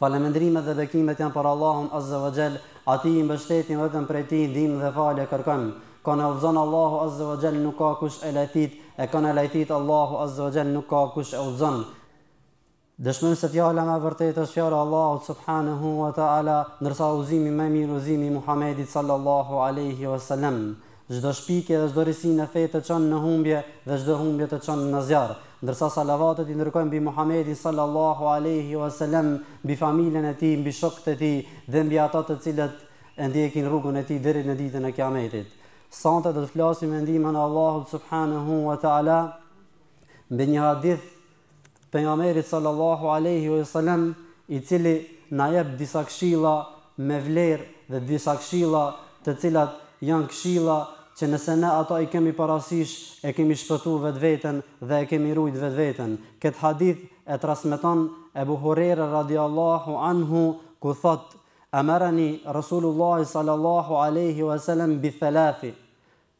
Falënderimet dhe bekimet janë për Allahun Azze wa Xhell, Atij i mbështetem dhe vetëm prej Tij ndihmë dhe falje kërkojm. Kon e udhëzon Allahu Azze wa Xhell nuk ka kush e lajthit, e kon e lajthit Allahu Azze wa Xhell nuk ka kush e udhëzon. Dëshmojmë se fjala më e vërtetë është fjala e Allahut Subhanehu wa Ta'ala, ndërsa udhëzimi më i mirë udhëzimi i Muhammedit Sallallahu Alejhi wa Sallem. Çdo shpikje dhe çdo risi në fe të çon në humbje dhe çdo humbje të çon në zjarr. Ndërsa salavatet i dërgojmë mbi Muhamedin sallallahu alejhi ue selem, mbi familjen e tij, mbi shokët e tij dhe mbi ata të cilët e ndjekin rrugën e tij deri në Ditën e Kiametit. Sonte do të flasim me ndihmën e Allahut subhanehu ue teala mbi një hadith Pejgamberit sallallahu alejhi we selem i cili na jep disa këshilla me vlerë dhe disa këshilla të cilat janë këshilla që nëse ne ato i kemi parasysh e kemi shpëtu vetveten dhe e kemi rujt vetveten këtë hadith e transmeton Ebu Hurejre radijallahu anhu ku thotë amarani rasulullahi sallallahu alejhi we selem bi thalathi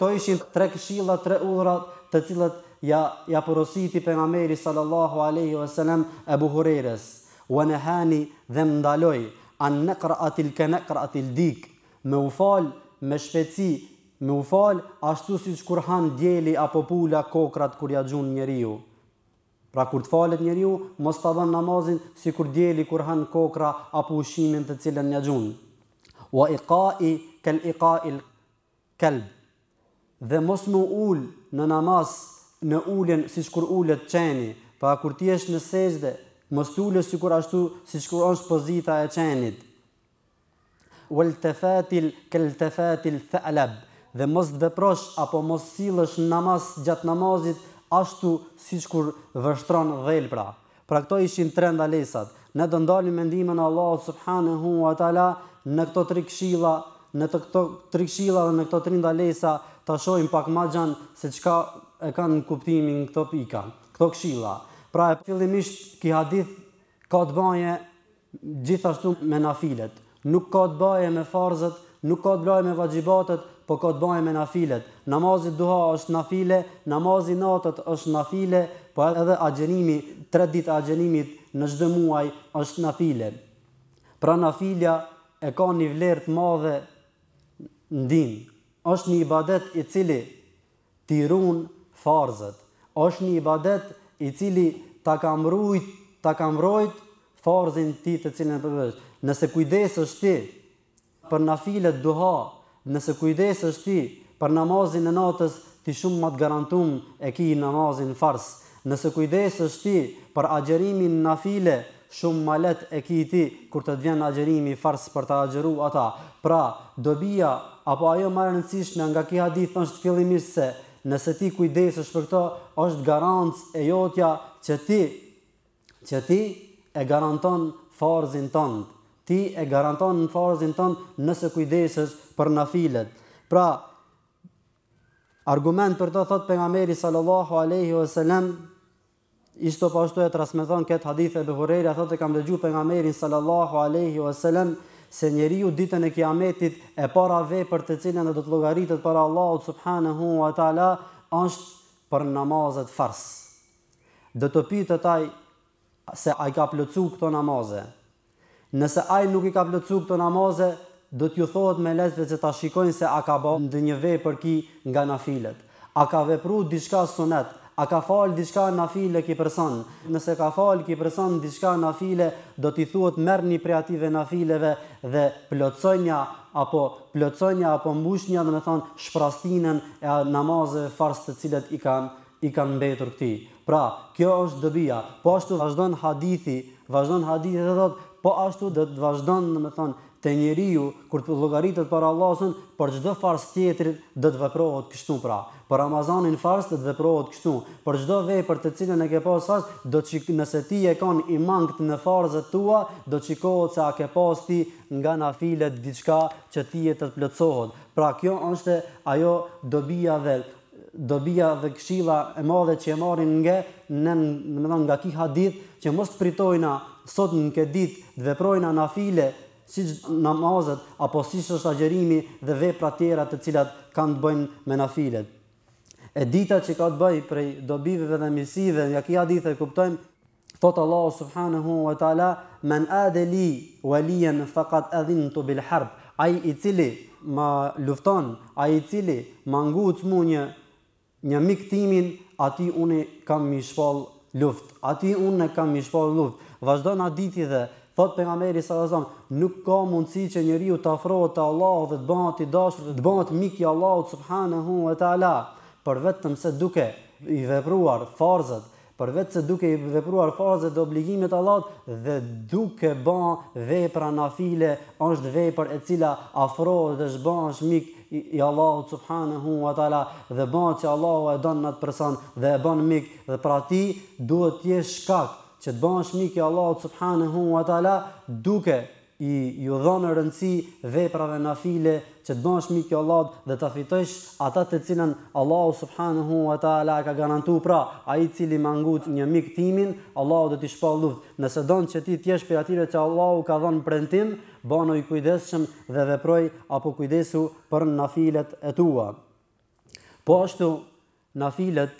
Këto ishin tre këshilla, tre urdhra, të cilat ja ja porositi pejgamberi sallallahu alejhi ve selem Ebu Hurejres, Wa nahani dhe më ndaloi, an nakratin ka nakratid dik, me u fal me shpejtësi, me u fal ashtu siç kur han gjeli apo pula kokrrat kur ja gjun njeriu. Pra kur të falet njeriu, mos ta bën namazin sikur gjeli kur han kokrra apo ushqimin të cilën ja gjun. Wa iqa'i kal iqa'il Kelb. Dhe mos m'u ul në namaz në uljen siç kur ulet qeni, pra kur të jesh në sexhde, mos t'ulesh sikur ashtu siç kur është pozita e qenit. Waltafatil kaltafatil thalab. Dhe mos të veprosh apo mos sillesh në namaz gjatë namazit ashtu siç kur vështron dhelpra, Pra këto ishin tre ndalesat. Ne do ndalemi me ndihmën e Allahut subhanehu ua teala në këto tri këshilla, në të këto tri këshilla dhe në këto tri ndalesa ta shohim pak ma gjan se çka e kanë kuptimin këto pika, këto këshilla. Pra e fillimisht ky hadith ka të baje Gjithashtu me nafilet. Nuk ka të baje me farzet, nuk ka të baje me vaxhibatet, po ka të baje me nafilet. Namazi duha është nafile, namazi natës është nafile, po edhe agjërimi, tre ditë agjërimit në çdo muaj është nafile. Pra nafilja e ka një vlerë të madhe në din. Është një ibadet i cili T'i run farzet. Është një ibadet i cili ta ka rujt, ta ka mbrojt farzin ty të cilin e përvesh. Nëse kujdesesh ti për nafilet duha, nëse kujdesesh ti për namazin e natës, ti shumë ma të garantum e ki namazin farz. Nëse kujdesesh ti për agjerimin nafile, Shumë ma let e ki ti kur të të vjen agjërimi farz për ta agjëru ata. Pra, dobija, apo ajo ma e rëndësishmja nga ky hadith është fillimisht se, nëse ti kujdesesh për këto, është garancë e jotja që ti, që ti e garanton farzin tënd. Ti e garanton farzin tënd nëse kujdesesh për nafilet. Pra, argument për të thotë pejgamberi sallallahu alejhi ve selem, Ishte po ashtu e transmeton këtë hadith Ebu Hurejra thotë e kam dëgju Pejgamberin sallallahu alejhi ve selem se njeriu ditën e kijametit e para vepër të cilën dhe do të llogaritet para Allahut subhanehu ua teala është për namazet farz do të pytet ai se a i ka plotësu këto namaze Nëse ai nuk i ka plotësu këto namaze, do t'iu thohet melekëve që ta shikojnë se a ka ba ndonjë vepër ki nga nafilet. A ka vepru diçka sunet? A ka falë diçka nafile ki person? Nëse ka falë ki person diçka nafile, do t'i thuhet merrni prej ative nafileve dhe plotësojnja apo plotësojnja apo mbushnja domethonë shprastinën e namazeve farz të cilat i kanë i kanë mbetur këtij. Pra, kjo është dobia. Po ashtu vazhdon hadithi, vazhdon hadithi dhe thotë, Po ashtu do të vazhdon, domethënë, te njeriu, kur të llogaritet para Allahut s'onë, për çdo farz tjetër do të veprohet kështu pra. Për Ramazanin farz do të veprohet kështu. Për çdo vepër të cilën e ke pas farz, do të shik, nëse ti je kon i mangët në farzet tua, do të shikohet se a ke pas ti nga nafilet diçka që ti je të të plotësohet. Pra kjo është ajo dobia dhe Dobija dhe këshilla e madhe që e marrin nga ne domethënë nga ki hadith që mos të pritojna sot në këtë ditë të veprojna nafile siç namazet apo siç është agjërimi dhe veprat tjera të cilat kanë të bëjnë me nafilet. E dyta që ka të bëjë prej dobive dhe mirësive nga ki hadith e kuptojmë, Thotë Allahu subhanehu wa ta'ala, Men ade li waliyen faqad adhintu bil harb, Ai i cili ma lufton, ai i cili ma nguc mu një një mik timin, atij unë i kam mi shpallë luftë, atij unë kam mi shpallë luftë. Vazhdon hadithi dhe, thotë pejgamberi sallallahu alejhi ve sellem, Nuk ka mundësi që njeriu të afrohet te Allahu dhe të bëhet i dashur dhe të bëhet mik i Allahut subhanehu wa ta'ala përvetëm se duke i vepruar farzet përveçse duke i vepruar farzet dhe obligimet e Allahut dhe duke ba vepra nafile, është vepër e cila afrohet dhe bahesh mik i Allahut subhanehu wa ta'ala dhe ban që Allahu e don atë person dhe e bën mik dhe për atë duhet të jesh shkak që të bëhesh mik i Allahut subhanehu wa ta'ala duke i ju dhonë rëndësi veprave nafile që të bësh mik i Allahut dhe ta fitojsh atë të cilën Allahu subhanehu ue teala e ka garantu pra ai i cili mangut një mik timin Allahu do ti shpall luftë nëse don që ti të jesh prej atyre që Allahu ka dhënë premtim bonu i kujdesshëm dhe veproj apo kujdesu për nafilet e tua po ashtu nafilet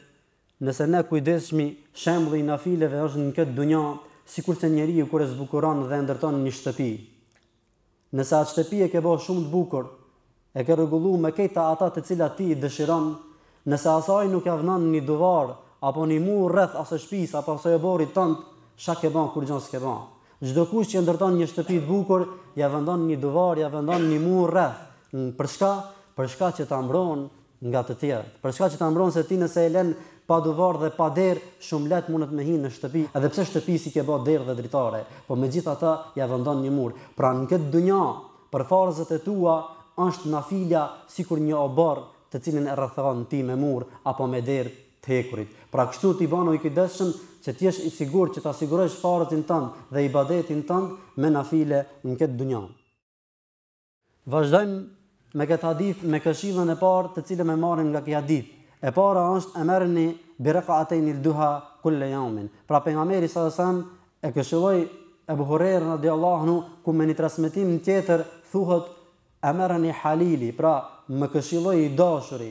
Nëse ne kujdesemi, shembulli i nafileve është në këtë dunja, sikurse njeriu kur e zbukuron dhe e ndërton një shtëpi. Nëse atë shtëpi e ke bo shumë të bukur, e ke rregullu me krejt ata të cilat ti i dëshiron, nëse asaj nuk ja vnon një duvar apo një mur rreth asoj shpisë apo asoj oborrit tënd, ça ke ba, kurgjo s'ke ba. Çdokush që e ndërton një shtëpi të bukur, ja vendon një duvar, ja vendon një mur rreth. Për shka? Për shka që ta mbron nga të tjerët. Për çka që ta mbron se ti nëse e len pa duvar dhe pa derë, shumë lehtë mundet me hi në shtëpi, edhe pse shtëpisë i ke ba derë dhe dritare, po megjithatë ja vendon një mur. Pra në këtë dunja, për farzët e tua, është nafila sikur një oborr të cilin e rrethon ti me mur apo me derë të hekurit. Pra kështu ti banu i kujdesshëm që të jesh i sigurt që ta sigurojsh farzin tënd dhe ibadetin tënd me nafile në këtë dunja. Vazhdojmë me këtë hadith me këshillën e parë të cilën e marrim nga ky hadith. E para është emereni bi rak'atayn al-duha kulla yawmin. Pra pejgamberi sallallahu alaihi wasallam e këshilloi Ebu Hurajrën radiallahu anhu ku me një transmetim tjetër thuhet emereni halili, pra më këshilloi i dashuri.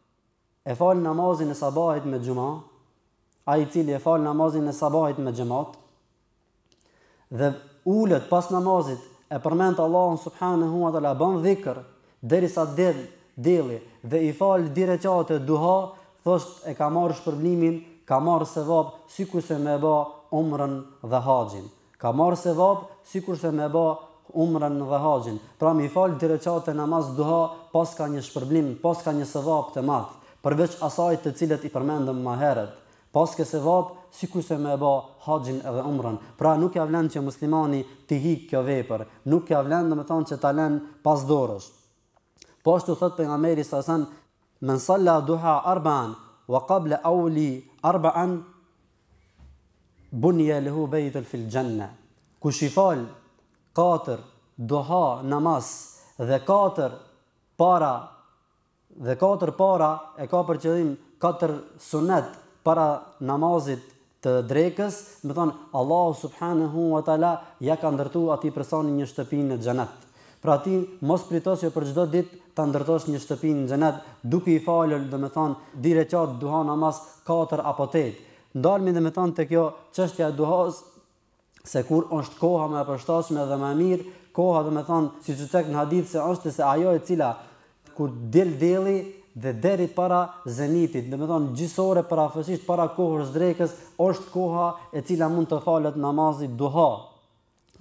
E fal namazin e sabahit me xhuma, ai i cili e fal namazin e sabahit me xhamat, dhe ulet pas namazit e përmend Allahun subhanehu wa teala ban dhikr derisa del dielli dhe i fal dy rekate duha thoshte ka marrë shpërblimin ka marrë sevap sikurse me e ba umrën dhe haxhin Ka marrë sevap sikurse me ba Umren dhe Haxhin. Pra mi fal dy rekate namaz duha paska një shpërblim, paska një sevap të madh, përveç asaj të cilët i përmendëm ma herët. Paske sevap sikurse me ba Haxhin edhe Umren. Pra nuk ja vlen që muslimani t'i hik kjo vepër, nuk ja vlen domethënë që ta len pas dorësh. Po ashtu thotë pejgamberi s.a.s. men salla duha arba'an wa qabla al-ula arba'an buniya lahu baytun fil janna. Kush i fal katër duha namaz dhe katër para dhe katër para e ka për qëllim katër sunet para namazit të drekës, domethonë, Allahu subhanehu ua teala ia ka ndërtu atij personi një shtëpi në xhenet. Pra ti mos prito që për çdo ditë ta ndërtosh një shtëpi në xhenet, duke i falur, domethonë, dy rekate duha namaz, katër apo tetë. Ndalemi, domethonë, te kjo çështja e duhas, se kur është koha më e përshtatshme dhe më e mirë, koha domethënë, siç cek në hadith se është se ajo e cila kur del dielli dhe deri para zenitit, domethënë gjysë ore përafërsisht para kohës drekës, është koha e cila mund të falet namazi duha.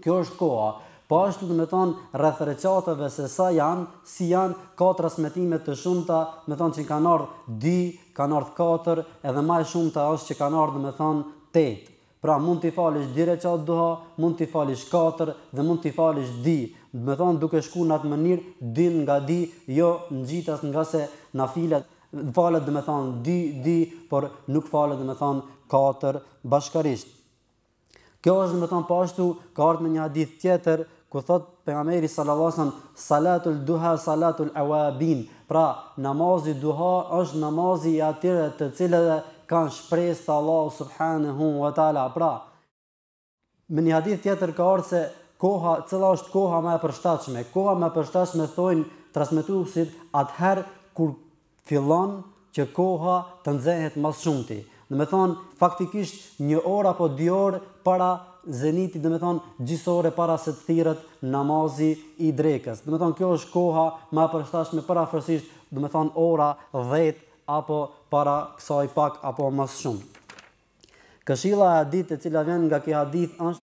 Kjo është koha. Po ashtu domethënë, rreth rekateve se sa janë, si janë, ka transmetime të shumta, domethënë që kanë ardhë dy, kanë ardhë katër, edhe ma e shumta është që kanë ardhë domethënë tetë. Pra mund t'i falësh dy rekat duha, mund t'i falësh katër dhe mund t'i falësh dy, domethënë duke shku n'atë mënyrë dy nga dy, jo ngjitas ngase nafilet falen domethënë dy dy, por nuk falen domethënë katër bashkarisht. Kjo është domethënë po ashtu ka ardhur në një hadith tjetër Ku thotë Pejgamberi sallallahu alejhi ve sellem, Salatul Duha salatul evvabin, pra, namazi duha është namazi i atyre të cilët kanë shpresë te Allahu subhanehu ve teala, pra, në një hadith tjetër ka ardhur se koha, cila është koha më e përshtatshme, koha më e përshtatshme thonë transmetuesit atëherë kur fillon që koha të nxehet ma së shumti, domethënë faktikisht një orë apo dy orë para zenitit, domethënë gjysë ore para se të thirret namazi i drekës, domethënë kjo është koha më e përshtatshme përafërsisht domethënë ora dhjetë apo para kësaj pak apo mas shumë. Këshilla e dytë e cila vjen nga ky hadith është.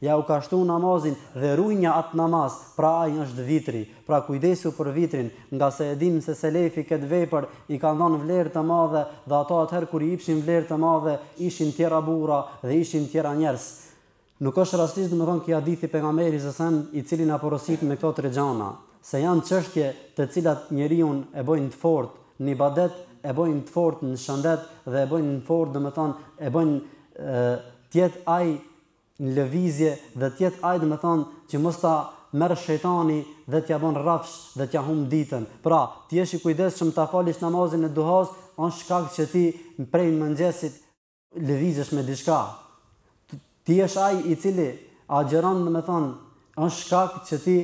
Ja u ka shtu namazin dhe rujnja atë namaz, pra ai është vitri. Pra kujdesu për vitrin, ngase e dimë se selefi këtë vepër i kanë dhanë vlerë të madhe dhe ata atëherë kur i jipshin vlerë të madhe ishin tjera burra dhe ishin tjera njerz. Nuk është rastisht domethënë ky hadith i pejgamberit alejhi selam i cili na porosit me këto tre gjana, se janë çështje të cilat njeriun e bëjnë të fortë n'ibadet, e bëjnë të fortë n'shëndet dhe e bëjnë të fortë domethënë e bëjnë të jetë ai në lëvizje dhe të jetë ai domethënë që mos ta merr shejtani dhe t'ia bën rrafsh dhe t'ia humb ditën. Pra, të jesh i kujdesshëm ta falësh namazin e duhas është shkak që ti prej mëngjesit, lëvizesh me diçka, të jesh ai i cili agjëron domethënë Është shkak që ti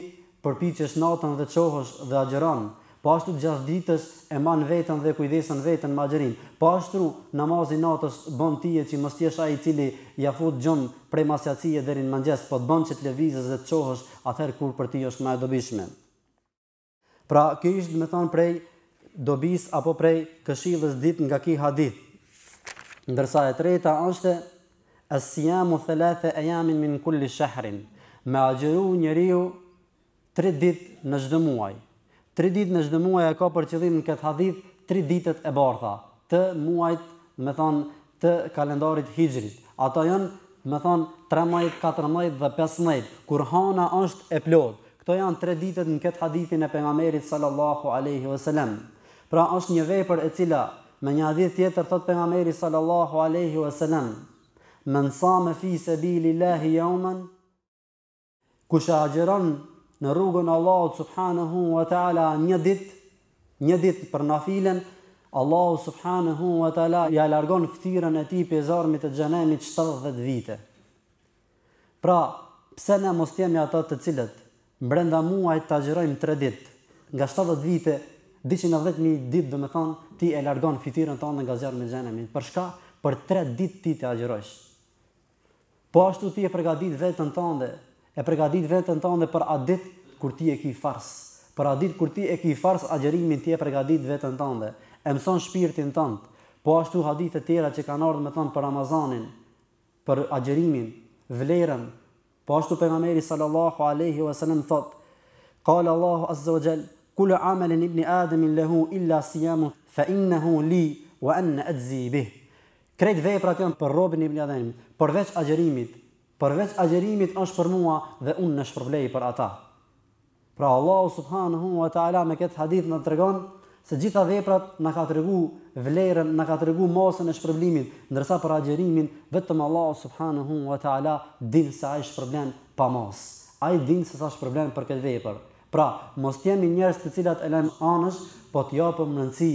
përpiqesh natën dhe çohesh dhe agjëron, po ashtu gjatë ditës e mban veten dhe kujdeson veten me agjërim, po ashtu namazi natës bën ty që mos të jesh ai i cili ja fut gjumë prej mas jacie deri në mëngjes, po të bën që të lëvizësh dhe të çohesh atëherë kur për ty është më e dobishme. Pra kjo ishte domethënë prej dobisë apo prej këshillës dytë nga ky hadith. Ndërsa e treta është Es sijamu thalathe ejamin min kulli shahrin, me agjëru njeriu tri ditë në çdo muaj. Tri ditë në çdo muaj e ka për qëllim në këtë hadith tri ditët e bardha të muajt, domethënë të kalendarit hixhri. Ato janë, domethënë, trembëdhjetë, katërmbëdhjetë dhe pesëmbëdhjetë, kur hana është e plotë. Këto janë tre ditët në këtë hadithin e Pejgamberit sallallahu alejhi ve selem. Pra është një vepër e cila, me një hadith tjetër thotë Pejgamberi sallallahu alejhi ve selem, Men same fi sebilillahi yawman, Kush e agjëron në rrugën e Allahut subhanehu ue teala një ditë, një ditë për nafilen, Allahu subhanehu ue teala ia largon fytyrën e tij prej zjarmit të xhehenemit shtatëdhjetë vite. Pra, pse ne mos të jemi ata të cilët, brenda muajit të agjërojmë tre ditë, nga shtatëdhjetë vite, dyqind e dhjetë mijë ditë domethënë ti e largon fytyrën tënde nga zjarmi i xhehenemit. Për çka? Për tre ditë ti të agjërosh. Po ashtu ti e përgatit veten tande, e përgatit veten tande për at ditë kur ti e ki farz. Për at ditë kur ti e ki farz agjërimin ti e përgatit veten tande, e mëson shpirtin tënd. Po ashtu hadithe tjera që kanë ardh domethënë për Ramazanin, për agjërimin, vlerën, po ashtu pejgamberi sallallahu alejhi ue selem thotë, Kale Allahu azze ue xhel, Kullu amelin ibni Ademin lehu illa sijamun, fe innehu li, wa ene exhzi bih. Krejt veprat janë për robin ibn Adem, përveç agjërimit, përveç agjërimit është për mua dhe unë shpërblej për ata. Pra Allahu subhanahu wa taala me këtë hadith na tregon se gjitha veprat na ka tregu vlerën, na ka tregu masën e shpërblimit, ndërsa për agjërimin vetëm Allahu subhanahu wa taala din se ai shpërblen pa masë. Ai din se sa shpërblen për këtë vepër. Pra, mos të jemi njerëz të cilat e lëmë anësh, po t'i japim rëndësi,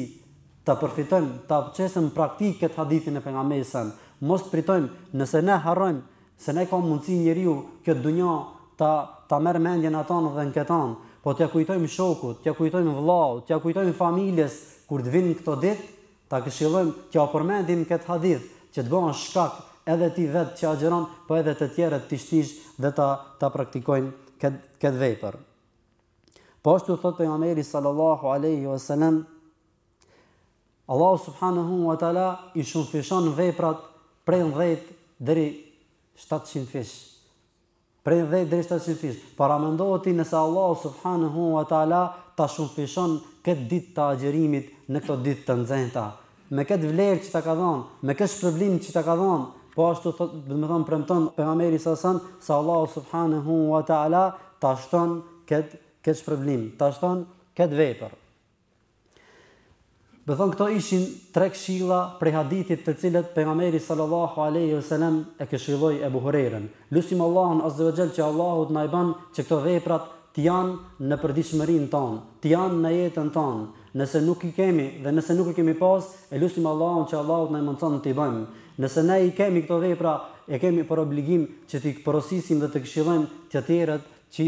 ta përfitojmë, ta qesim në praktikë këtë hadithin e Pejgamberit sa, mos të pritojmë, nëse ne harrojmë, se ne ka mundësi njeriu kjo dunja ta ta marrë mendjen at anë dhe në këtë anë, po t'ia kujtojmë shokut, t'ia kujtojmë vëllaut, t'ia kujtojmë familjes kur të vinë këto ditë, Ta këshillojmë t'ia përmendim këtë hadith që të bëhesh shkak edhe ti vetë që agjëron po edhe të tjerët t'i shtish dhe ta ta praktikojnë këtë këtë vepër Po ashtu thotë pejgamberi sallallahu alaihi wasallam Allahu subhanahu wa taala i shumëfishon veprat prej 10 deri 700 fish Prej dhjetë deri shtatëqind fish. Paramendoje ti nëse Allahu subhanehu ue teala ta shumëfishon këtë ditë të agjërimit në këto ditë të nxehta, me këtë vlerë që ta ka dhënë, me këtë shpërblim që ta ka dhënë, po ashtu thotë, domethënë premton Pejgamberi sa selam se Allahu subhanehu ue teala ta shton këtë këtë shpërblim, ta shton këtë vepër. Do të thonë këto ishin tre këshilla prej hadithit të cilat Pejgamberi sallallahu alejhi ve selem e këshilloi Ebu Hurejren. Lusim Allahun azze ve xhel që Allahu të na i bën që këto veprat të janë në përditshmërinë tonë, të janë në jetën tonë, nëse nuk i kemi dhe nëse nuk i kemi pas, e lusim Allahun që Allahu të na i mundëson t'i bëjmë. Nëse ne i kemi këto vepra, e kemi për obligim që t'i porosisim dhe të këshillojmë të tjerët që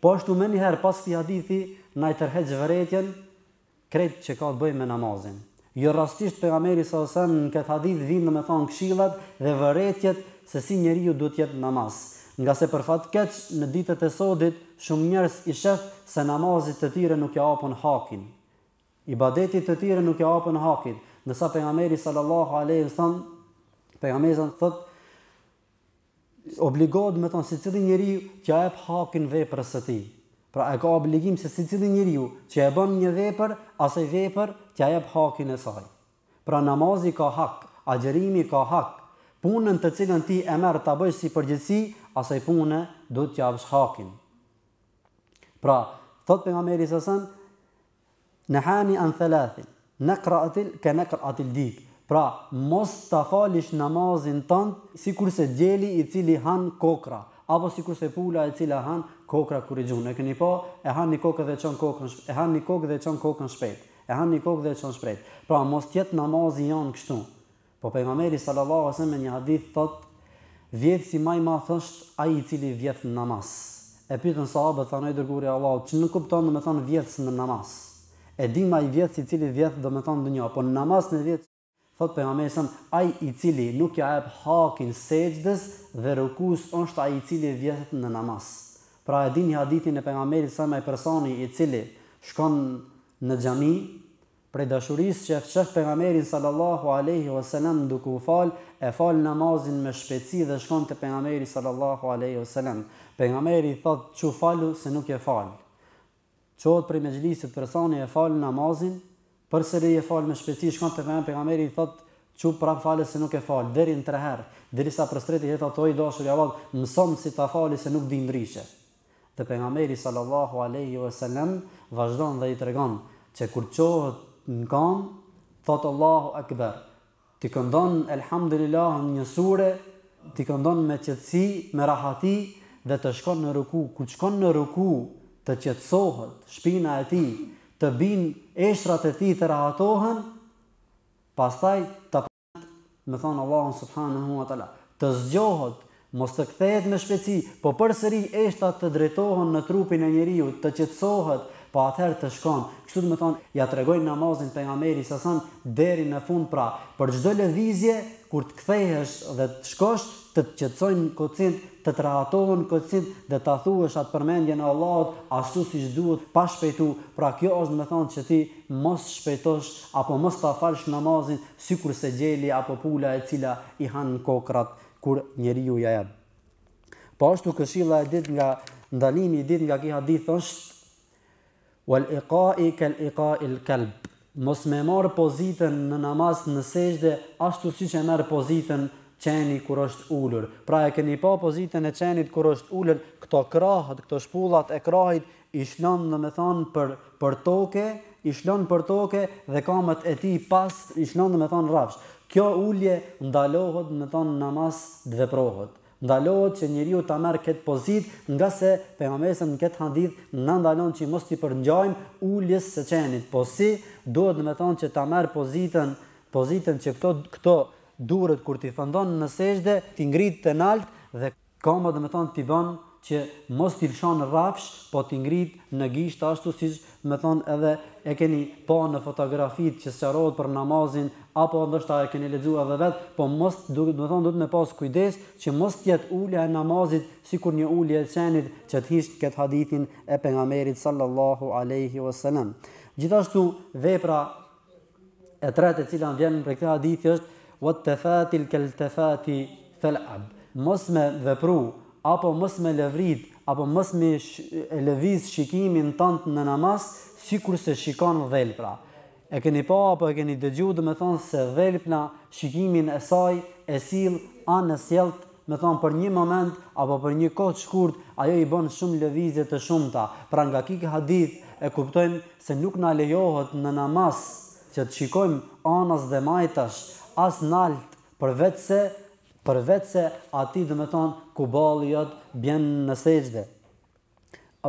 Po ashtu menjëherë pas këtij hadithi na i tërheq vërejtjen krejt që ka të bëjë me namazin. Jo rastisht Pejgamberi sallallahu alejhi ve sellem në këtë hadith vijnë domethënë këshillat dhe vërejtjet se si njeriu duhet të jetë në namaz. Ngase për fat të keq në ditët e sodit shumë njerëz i sheh se namazit të tyre nuk ja apin hakin. Ibadetit të tyre nuk ja apin hakin, ndërsa Pejgamberi sallallahu alejhi ve sellem Pejgamberi thotë Obligohet, do të thonë, secili njeriu t'ia jep hakin veprës së tij. Pra, e ka obligim se secili njeriu që e bën një vepër, asaj vepër t'ia jep hakin e saj. Pra, namazi ka hak, agjërimi ka hak, punën të cilën ti e merr ta bësh si përgjegjësi, asaj pune duhet t'ia japsh hakin. Pra, thotë pejgamberi sa selam, Nahani an thalathin, naqra'atil ka naqra'atil dik, pra, mos ta falish namazin tënd sikurse djeli i cili han kokrra, apo sikurse pula e cila han kokrra kur i gjun. E keni pa, e han një kokë dhe e çon kokën, e han një kokë dhe e çon kokën shpejt, e han një kokë dhe e çon shprejt. Pra, mos të jetë namazi jonë kështu. Po pejgamberi sallallahu alejhi ve sellem në një hadith thotë, Vjedhësi ma i madh është ai i cili vjedh në namaz. E pyetën sahabët thanë, O i Dërguar i Allahut, çë nënkupton domethënë vjedhës në namaz? E dimë ai vjedhës i cili vjedh domethënë në dunja, po në namaz me vjedh? Thotë pejgamberi sa, Ai i cili nuk ia jep hakin sexhdes dhe rukusë është ai i cili vjedh në namaz. Pra e dini hadithin e pejgamberit sa ai personi i cili shkon në xhami Prej dashurisë që e sheh Pejgamberin sallallahu alejhi ue selem duke u falë, e fal namazin me shpejtësi dhe shkon te Pejgamberi sallallahu alejhi ue selem. Pejgamberi i thotë, çu falu se nuk je falë. Çohet prej mexhlisit personi e fal namazin, përsëri e fal me shpejtësi shkon te Pejgamberi i thotë, çu prap fale se nuk je falë, deri në tre herë, derisa përsëri i thotë, o i dashur i Allahut, mësomë si ta fali se nuk di ndryshe. Dhe Pejgamberi sallallahu alejhi ve selem vazhdon dhe i tregon që kur çohet n'kam thotë Allahu ekber, t'i këndon Elhamdulillah një sure, t'i këndon me qetësi, me rahati dhe të shkon në ruku, kur shkon në ruku të qetësohet shpina e tij, të bijnë eshtrat e tij të rahatohen, pastaj ta. me thonë Allahun subhanehu wa ta'la, të zgjohet, mos të kthehet me shpejtësi, po përsëri eshtat të drejtohen në trupin e njeriut, të qetësohet, po atëherë të shkon. Kështu domethonë, ia tregoi namazin Pejgamberi sa sa deri në fund, pra, për çdo lëvizje, kur të kthehesh dhe të shkosh, të të qetësojnë kocat, të të rahatohen kocat dhe ta thuash atë përmendjen e Allahut ashtu siç duhet, pa shpejtu, pra kjo është domethonë që ti, mos shpejtosh apo mos ta falsh namazin sikurse gjeli apo pula e cila i han kokrrat kur njeriu ja jep. Po ashtu këshilla e dytë nga ndalimi i dytë nga ky hadith është wal iqa'i kal iqa'il kalb mos me marr pozitën në namaz në sexhde ashtu siç e merr pozitën qeni kur është ulur. Pra e keni pa pozitën e qenit kur është ulur, këto krahët, këto shpullat e krahit i shlon domethënë përpër toke i shlon për toke dhe kamat e tij pas i shlon domethënë rrafsh kjo ulje ndalohet domethënë namaz të veprohet ndalohet që njeriu ta merr këtë pozitë ngase pejgamberi sa në këtë hadith na ndalon që mos t'i përngjajmë uljes së qenit po si duhet domethënë që ta merr pozitën pozitën që këto këto duret kur t'i vendon në sexhde t'i ngrit të nalt dhe Kamat domethonë t'i bën që mos t'i lshon rrafsh po t'i ngrit në gishta ashtu siç domethonë edhe e keni pa në fotografitë që sqarohet për namazin apo ndoshta e keni lexu edhe vetë po mos domethonë duhet me pas kujdes që mos të jetë ulja e namazit sikur një ulje e qenit që të hiqë këtë hadithin e pejgamberit sallallahu alejhi ve selem gjithashtu vepra E tretë e cila vjen për këtë hadithi është wattafatil kaltafati thal'ab. Mos me vepru apo mos me lëvrit apo mos me e lëviz shikimin tënd në namaz sikurse shikon dhelpra. E keni pa apo e keni dëgju domethënë se dhelpra shikimin e saj e sill anë e sjelltë Me thonë për një moment apo për një kohë të shkurtë, ajo i bën shumë lëvizje të shumta. Pra nga ky hadith e kuptojmë se nuk na lejohet në namaz që të shikojmë anas dhe majtas, as nalt përveçse përveçse atij do me thonë ku balli jot bjen në sexhde.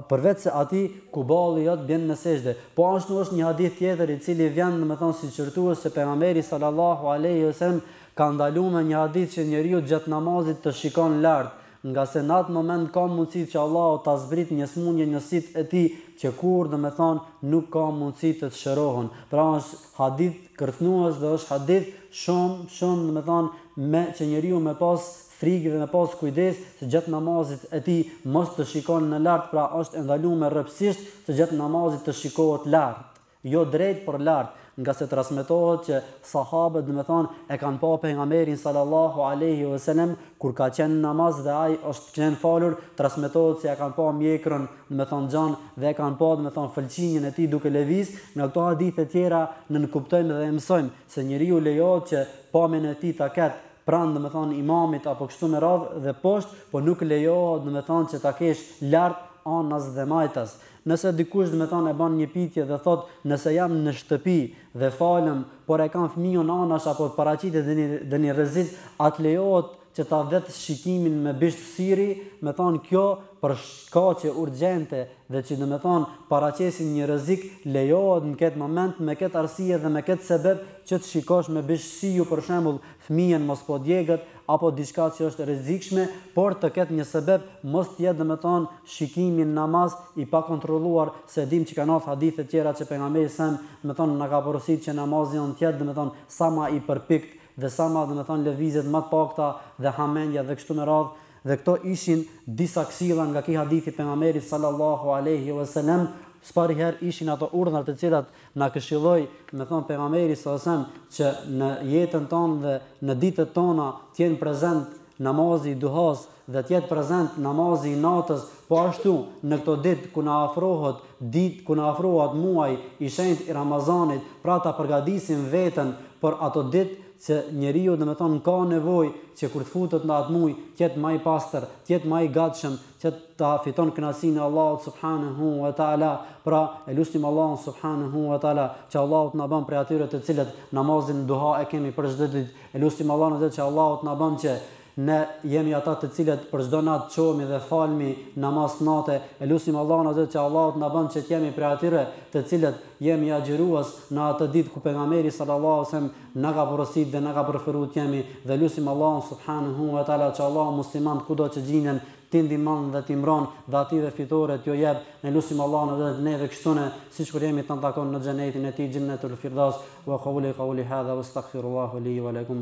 Përveçse atij, ku balli jot bjen në sexhde. Po ashtu është një hadith tjetër i cili vjen, domethënë, si qortues që Pejgamberi sallallahu alejhi ve sellem ka ndalu me një hadith që njeriu gjatë namazit të shikon lart, ngase në atë moment ka mundësi që Allahu ta zbrit një smundje në sytë e tij që kurrë, domethënë, nuk ka mundësi të të shërohen. Pra është hadith kërcënues dhe është hadith shumë, shumë, domethënë, me që njeriu me pas frigë dhe me pas kujdes që gjatë namazit e tij mos të shikon në lart pra është e ndalume rrepsisht që gjatë namazit të shikohet lart jo drejt por lart ngase transmetohet që sahabët domethënë e kanë pa pejgamberin salallahu alejhi ve selem kur ka qenë në namaz dhe ai është qenë falur transmetohet se e kanë pa mjekrën domethënë xhan dhe e kanë pa domethënë fëlqinjën e tij duke levizë nga këto hadithe tjera nënkuptojmë dhe mësojmë se njeriu lejohet që pamjen e tij ta ketë pranë domethënë imamit apo kështu me radhë dhe poshtë, po nuk lejohet domethënë që ta kesh lart anas dhe majtas. Nëse dikush domethënë e ban një pyetje dhe thotë nëse jam në shtëpi dhe falem por e kam fëmijën anash apo paraqitet ndonjë rrezik atë lejohet që ta hedh shikimin me bisht syri me thanë kjo për shkaqe urgjente dhe që domethonë paraqesin një rrezik lejohet në ketë moment me ketë arsye dhe me ketë sebeb që të shikosh me bisht syri për shembull fëmijën mos po djeget apo diçka që është e rrezikshme por të ketë një sebeb mos të jetë domethonë shikimi në namaz i pakontrolluar se e dimë që kanë ardhë hadithe tjera që pejgamberi sem domethonë na ka porositë që namazi jonë të jetë domethonë sa ma i përpiktë dhe sa ma domethonë lëvizjet ma të pakta dhe hamendja dhe kështu me radhë Dhe këto ishin disa këshilla nga ky hadith i Pejgamberit sallallahu alejhi ve selem, së pari herë ishin ato urdhra të cilat na këshilloi me thonë Pejgamberi sallallahu alejhi ve selem që në jetën tonë dhe në ditët tona të jenë prezent namazi i duhas dhe të jetë prezent namazi i natës, po ashtu në këto ditë ku na afrohet ditë ku na afrohet muaji i shenjtë i Ramazanit, pra ta përgatisim veten për ato ditë Se njeriu domethënë ka nevojë që kur të futet në atë muaj të jetë ma i pastër, të jetë ma i gatshëm që ta fiton kënaqësinë e Allahut subhanehu ue teala, pra e lusim Allahun subhanehu ue teala që Allahu të na bën prej atyre të cilët namazin duha e kemi për çdo ditë, e lusim Allahun azza xhel që Allahu të na bën që Ne jemi ata të cilët për çdo natë çohemi dhe falmi namaz nate, e lusim Allahun azza që Allahu të na bën që të jemi prej atyre të cilët jemi agjërues në atë ditë ku Pejgamberi sallallahu alejhi ve sellem na ka porositë dhe na ka preferu të jemi dhe lusim Allahun subhanehu ve teala që Allahu muslimanët kudo që gjinden t'i ndihmon dhe t'i mbron dhe atyre fitore t'ju jep, ne lusim Allahun azza që neve kështu ne sikur jemi të na takon në xhenetin e tij xhennetul firdaus, wa quli qouli hadha wastagfirullahu li wa lakum.